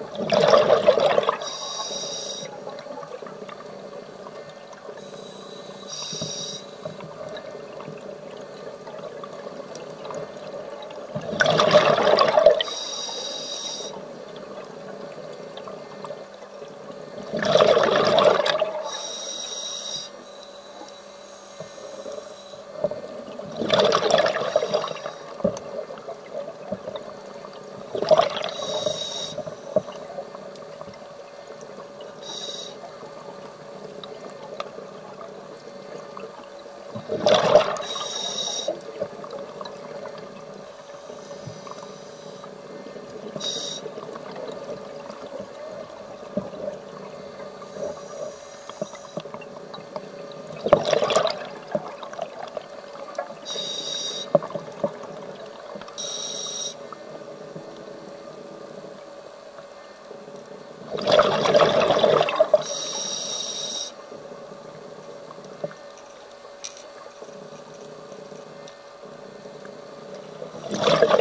Thank you